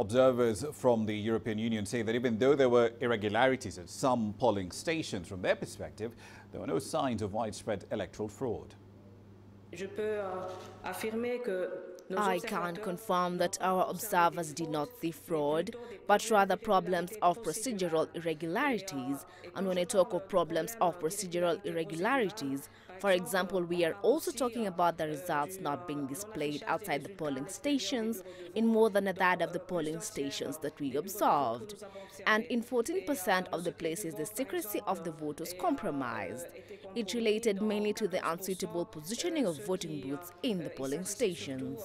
Observers from the European Union say that even though there were irregularities at some polling stations, from their perspective, there were no signs of widespread electoral fraud. I can't confirm that our observers did not see fraud, but rather problems of procedural irregularities. And when I talk of problems of procedural irregularities, for example, we are also talking about the results not being displayed outside the polling stations in more than a third of the polling stations that we observed. And in 14% of the places, the secrecy of the vote was compromised. It related mainly to the unsuitable positioning of voting booths in the polling stations.